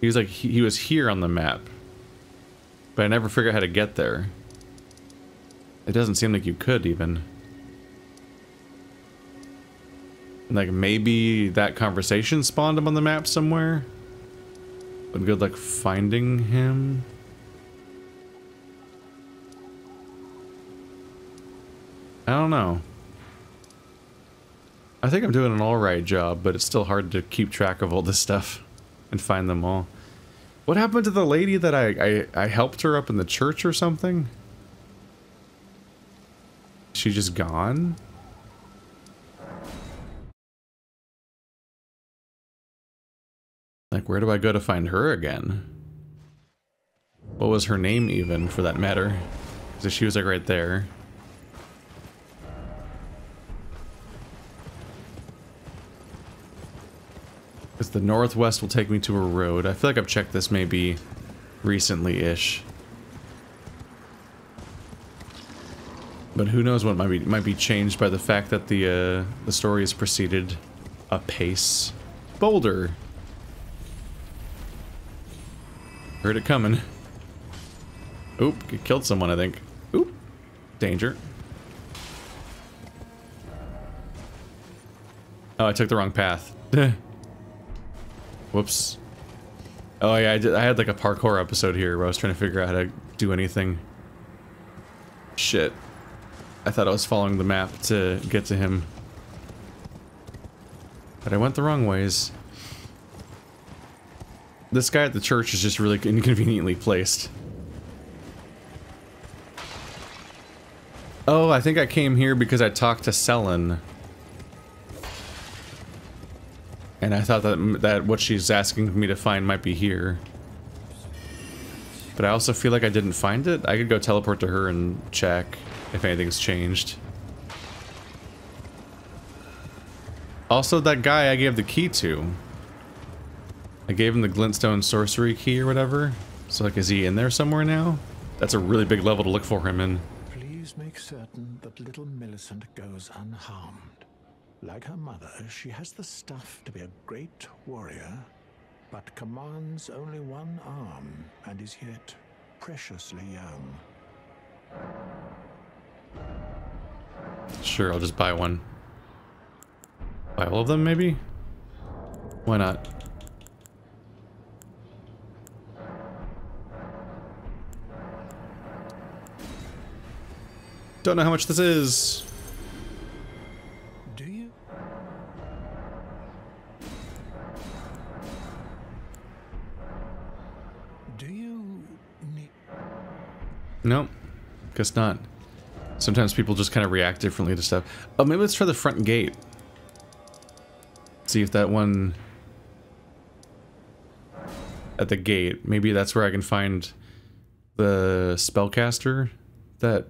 He was like, he, was here on the map. But I never figured out how to get there. It doesn't seem like you could, even. Like, maybe that conversation spawned him on the map somewhere? But good luck finding him? I don't know. I think I'm doing an alright job, but it's still hard to keep track of all this stuff and find them all. What happened to the lady that I, I, I helped her up in the church or something? She just gone? Like, where do I go to find her again? What was her name even, for that matter? Because she was like right there. Because the northwest will take me to a road. I feel like I've checked this maybe recently-ish. But who knows what might be might be changed by the fact that the uh, the story has proceeded apace. Boulder. Heard it coming. Oop, killed someone, I think. Oop. Danger. Oh, I took the wrong path. Whoops. Oh yeah, I, did, I had like a parkour episode here where I was trying to figure out how to do anything. Shit. I thought I was following the map to get to him. But I went the wrong ways. This guy at the church is just really inconveniently placed. Oh, I think I came here because I talked to Sellen. And I thought that that what she's asking me to find might be here. But I also feel like I didn't find it. I could go teleport to her and check if anything's changed. Also, that guy I gave the key to. I gave him the glintstone sorcery key or whatever. So, like, is he in there somewhere now? That's a really big level to look for him in. Please make certain that little Millicent goes unharmed. Like her mother, she has the stuff to be a great warrior, but commands only one arm and is yet preciously young. Sure, I'll just buy one. Buy all of them, maybe? Why not? Don't know how much this is. Nope. Guess not. Sometimes people just kind of react differently to stuff. Oh, maybe let's try the front gate. See if that one... At the gate. Maybe that's where I can find the spellcaster that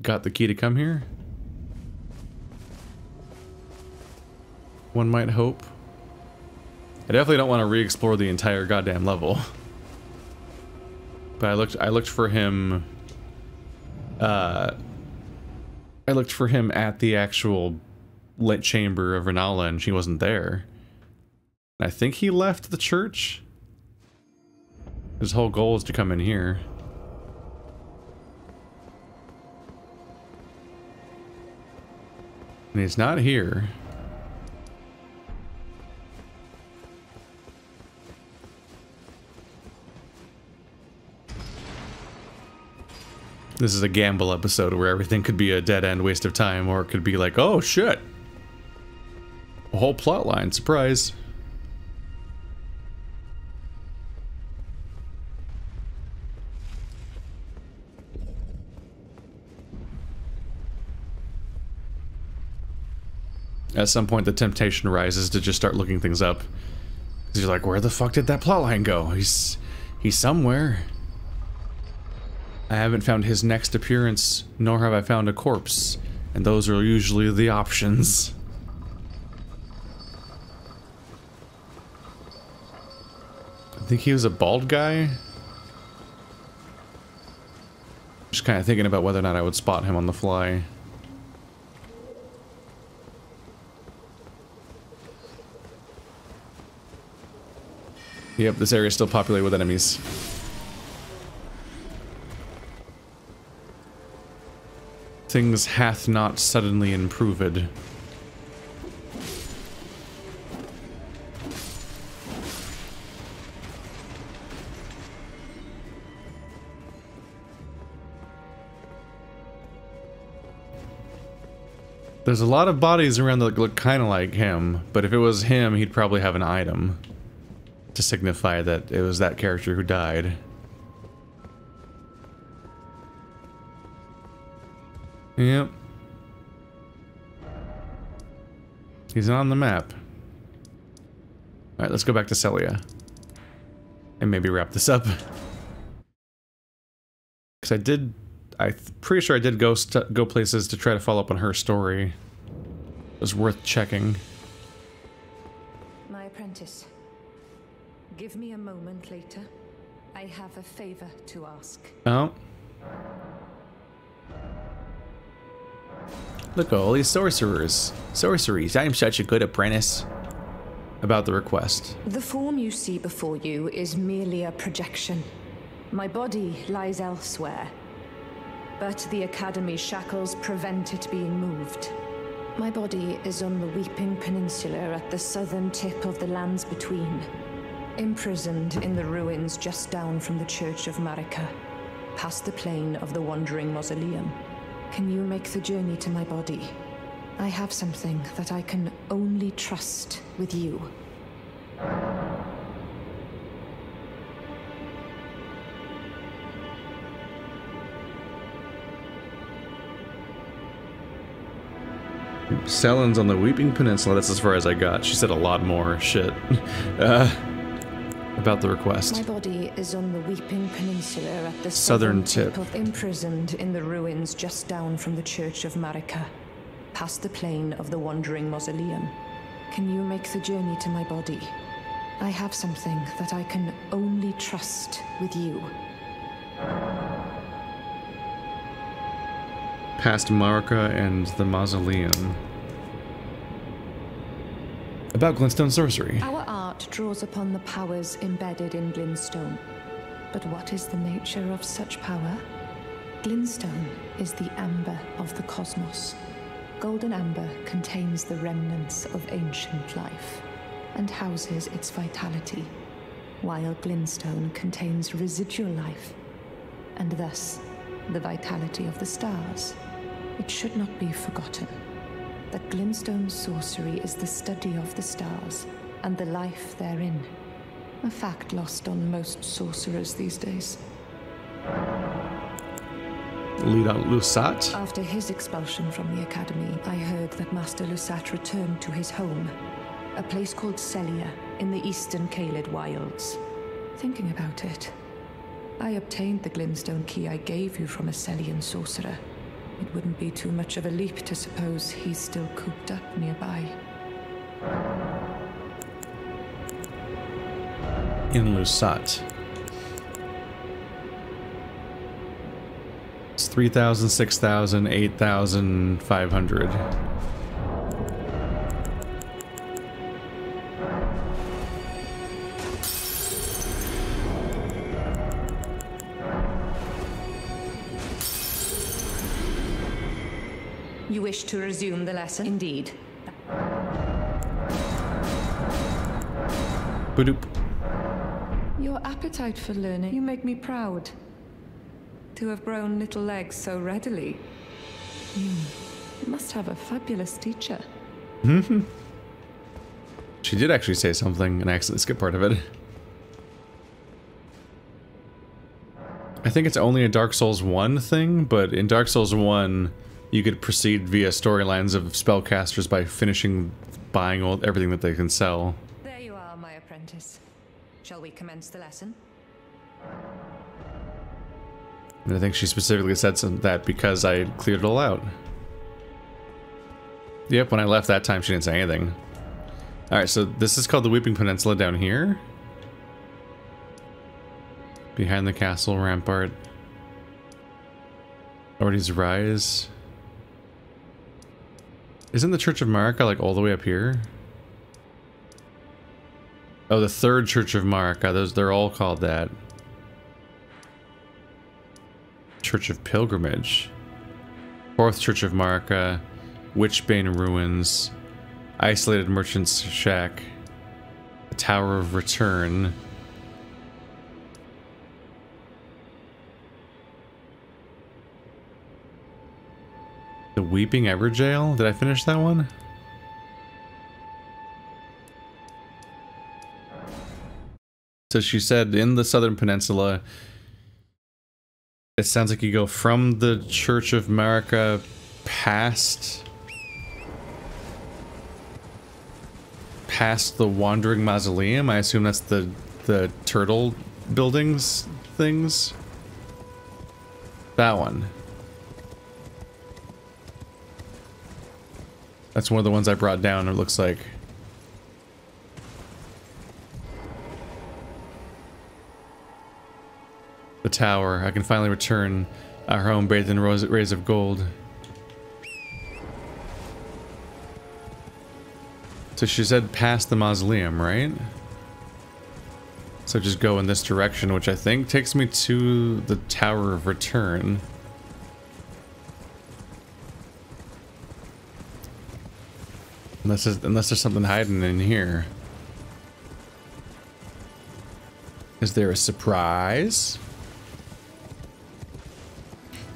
got the key to come here. One might hope. I definitely don't want to re-explore the entire goddamn level. But I looked I looked for him uh I looked for him at the actual lit chamber of Renala and she wasn't there. I think he left the church. His whole goal is to come in here. And he's not here. This is a gamble episode where everything could be a dead end waste of time, or it could be like, oh shit! A whole plot line, surprise. At some point, the temptation rises to just start looking things up. Because you're like, where the fuck did that plotline go? He's... he's somewhere. I haven't found his next appearance, nor have I found a corpse. And those are usually the options. I think he was a bald guy. Just kind of thinking about whether or not I would spot him on the fly. Yep, this area is still populated with enemies. Things hath not suddenly improved. There's a lot of bodies around that look kind of like him, but if it was him, he'd probably have an item to signify that it was that character who died. Yep. He's on the map. Alright, let's go back to Celia. And maybe wrap this up. Because I did... I'm pretty sure I did go, go places to try to follow up on her story. It was worth checking. My apprentice. Give me a moment later. I have a favor to ask. Oh. Look at all these sorcerers. Sorceries, I am such a good apprentice. About the request. The form you see before you is merely a projection. My body lies elsewhere. But the Academy shackles prevent it being moved. My body is on the Weeping Peninsula at the southern tip of the lands between. Imprisoned in the ruins just down from the Church of Marika, past the plain of the Wandering Mausoleum. Can you make the journey to my body? I have something that I can only trust with you. Sellen's on the Weeping Peninsula. That's as far as I got. She said a lot more shit uh, about the request. My body is on the Weeping Peninsula at the southern, tip. imprisoned in the ruins just down from the Church of Marika, past the plain of the Wandering Mausoleum. Can you make the journey to my body? I have something that I can only trust with you. Past Marika and the Mausoleum. About Glintstone sorcery. Our draws upon the powers embedded in Glintstone. But what is the nature of such power? Glintstone is the amber of the cosmos. Golden amber contains the remnants of ancient life and houses its vitality, while Glintstone contains residual life and thus the vitality of the stars. It should not be forgotten that Glintstone sorcery is the study of the stars and the life therein. A fact lost on most sorcerers these days. Lead on Lusat? After his expulsion from the Academy, I heard that Master Lusat returned to his home, a place called Sellia in the eastern Caelid wilds. Thinking about it, I obtained the Glintstone key I gave you from a Sellian sorcerer. It wouldn't be too much of a leap to suppose he's still cooped up nearby. In Lusat. It's 3,000, 6,000, 8,500. You wish to resume the lesson? Indeed. Badoop. Your appetite for learning, you make me proud. To have grown little legs so readily. Hmm. You must have a fabulous teacher. Mm-hmm. she did actually say something, and I accidentally skipped part of it. I think it's only a Dark Souls 1 thing, but in Dark Souls 1, you could proceed via storylines of spellcasters by finishing buying all everything that they can sell. There you are, my apprentice. Shall we commence the lesson? And I think she specifically said some, that because I cleared it all out. Yep, when I left that time, she didn't say anything. Alright, so this is called the Weeping Peninsula down here. Behind the castle rampart. Oridys's Rise. Isn't the Church of Marika like all the way up here? Oh, the third Church of Marika. Those they're all called that. Church of Pilgrimage. Fourth Church of Marika. Uh, Witchbane Ruins. Isolated Merchant's Shack. The Tower of Return. The Weeping Evergaol? Did I finish that one? So she said in the Southern Peninsula, it sounds like you go from the Church of Marika past past the Wandering Mausoleum. I assume that's the the turtle buildings things. That one. That's one of the ones I brought down, it looks like. The tower. I can finally return our home bathed in rays of gold. So she said past the mausoleum, right? So just go in this direction, which I think takes me to the Tower of Return. Unless there's, unless there's something hiding in here. Is there a surprise?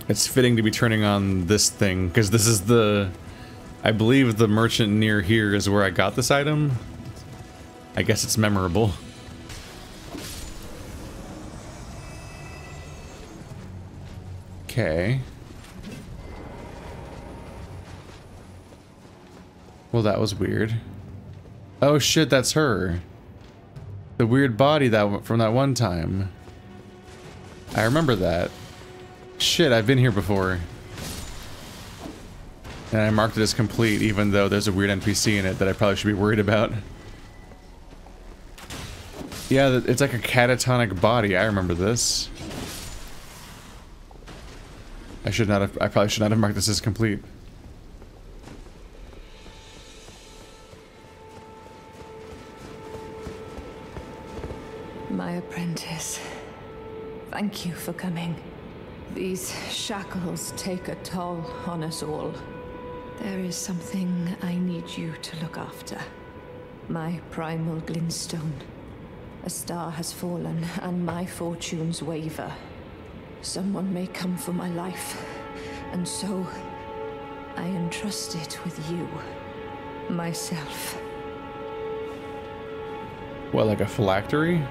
It's fitting to be turning on this thing, because this is the... I believe the merchant near here is where I got this item. I guess it's memorable. Okay. Well, that was weird. Oh shit, that's her. The weird body that from that one time. I remember that. Shit, I've been here before. And I marked it as complete, even though there's a weird NPC in it that I probably should be worried about. Yeah, it's like a catatonic body. I remember this. I should not have- I probably should not have marked this as complete. My apprentice. Thank you for coming. These shackles take a toll on us all. There is something I need you to look after. My primal glintstone. A star has fallen, and my fortunes waver. Someone may come for my life, and so I entrust it with you. Myself. What, like a phylactery?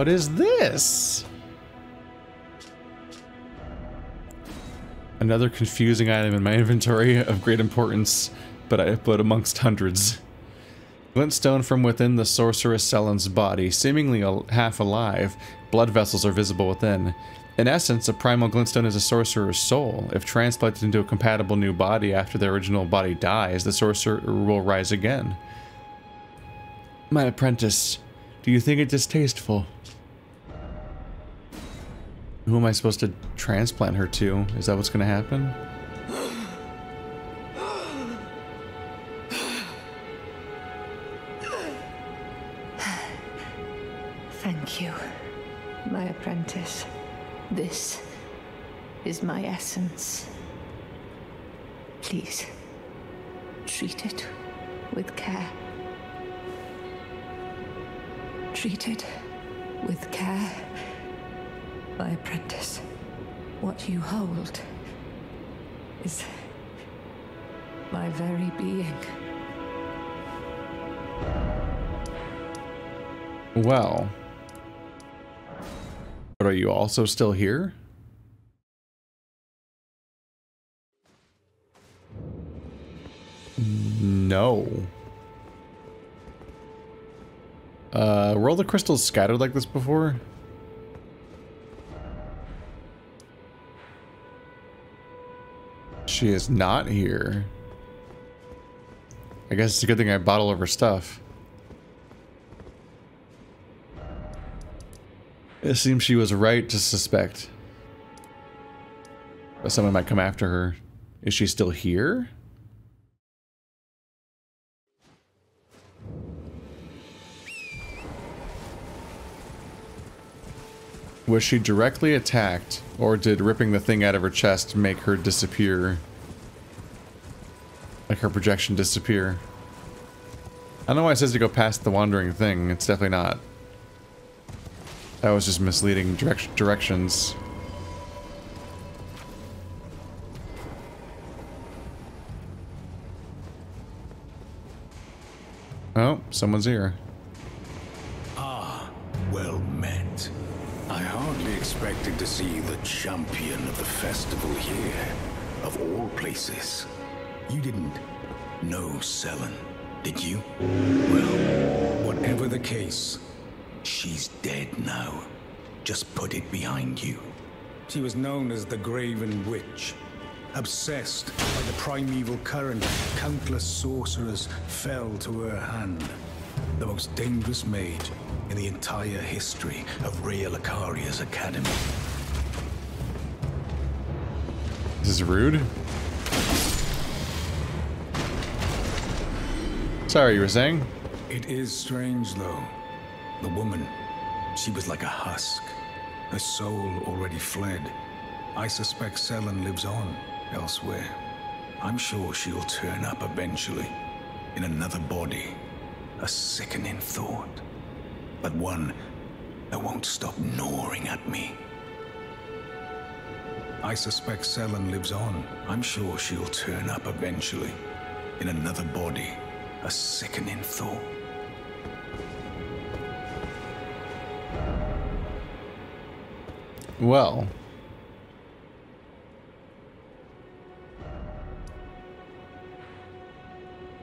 What is this? Another confusing item in my inventory of great importance, but I but amongst hundreds. Glintstone from within the sorceress Sellen's body, seemingly half alive, blood vessels are visible within. In essence, a primal glintstone is a sorcerer's soul. If transplanted into a compatible new body after the original body dies, the sorcerer will rise again. My apprentice, Do you think it distasteful? Who am I supposed to transplant her to? Is that what's gonna happen? Thank you, my apprentice. This is my essence. Please, treat it with care. Treat it with care, my apprentice. What you hold is my very being. Well. But are you also still here? No. Uh, were all the crystals scattered like this before? She is not here. I guess it's a good thing I bought all of her stuff. It seems she was right to suspect. But someone might come after her. Is she still here? Was she directly attacked, or did ripping the thing out of her chest make her disappear? Like her projection disappear? I don't know why it says to go past the wandering thing. It's definitely not. That was just misleading direct directions. Oh, someone's here. Ah, well met. I hardly expected to see the champion of the festival here, of all places. You didn't know Sellen, did you? Well, whatever the case, she's dead now. Just put it behind you. She was known as the Graven Witch. Obsessed by the primeval current, countless sorcerers fell to her hand. The most dangerous mage in the entire history of Raya Lucaria's academy. This is rude. Sorry, you were saying? It is strange, though. The woman, she was like a husk. Her soul already fled. I suspect Sellen lives on elsewhere. I'm sure she'll turn up eventually, in another body. A sickening thought, but one that won't stop gnawing at me. I suspect Sellen lives on. I'm sure she'll turn up eventually, in another body. A sickening thought. Well.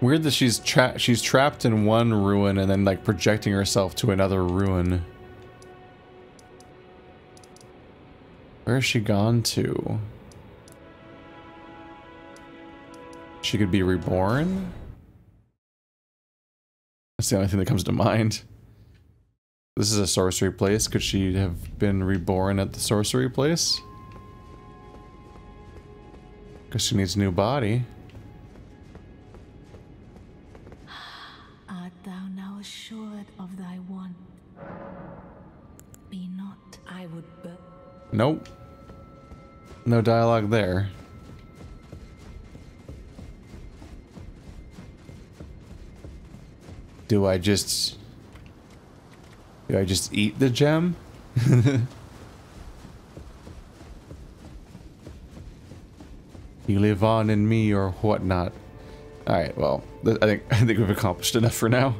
Weird that she's tra she's trapped in one ruin and then like projecting herself to another ruin. Where has she gone to? She could be reborn? That's the only thing that comes to mind. This is a sorcery place. Could she have been reborn at the sorcery place? Because she needs a new body. Art thou now assured of thy want? Be not. I would but. Nope. No dialogue there. Do I just... Do I just eat the gem? you live on in me or whatnot. Alright, well, I think, I think we've accomplished enough for now.